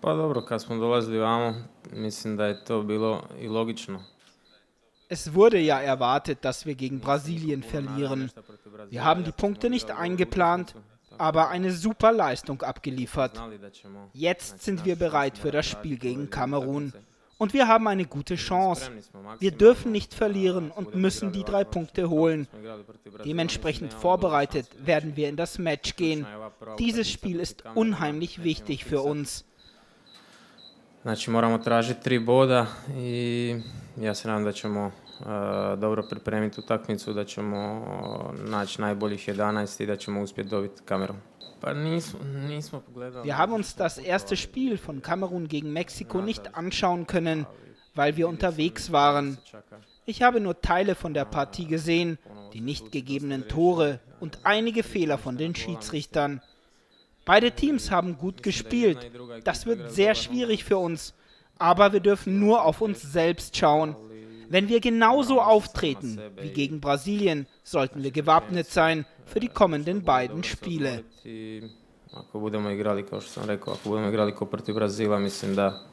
Pa dobro, kad smo dolazili vamo, mislim da je to bilo i logično. Es wurde ja erwartet, dass wir gegen Brasilien verlieren. Wir haben die Punkte nicht eingeplant, aber eine super Leistung abgeliefert. Jetzt sind wir bereit für das Spiel gegen Kamerun. Und wir haben eine gute Chance. Wir dürfen nicht verlieren und müssen die drei Punkte holen. Dementsprechend vorbereitet werden wir in das Match gehen. Dieses Spiel ist unheimlich wichtig für uns. Znači moramo tražiti tri boda i ja se nadam da ćemo uh, dobro pripremiti utakmicu, da ćemo naći najboljih 11 i da ćemo uspjeti dobiti kameru. Wir haben uns das erste Spiel von Kamerun gegen Mexiko nicht anschauen können, weil wir unterwegs waren. Ich habe nur Teile von der Partie gesehen, die nicht gegebenen Tore und einige Fehler von den Schiedsrichtern. Beide Teams haben gut gespielt. Das wird sehr schwierig für uns, aber wir dürfen nur auf uns selbst schauen. Wenn wir genauso auftreten wie gegen Brasilien, sollten wir gewappnet sein für die kommenden beiden Spiele. Ako budemo igrali, kao što sam rekao, ako budemo igrali ko protiv Brazila, mislim da.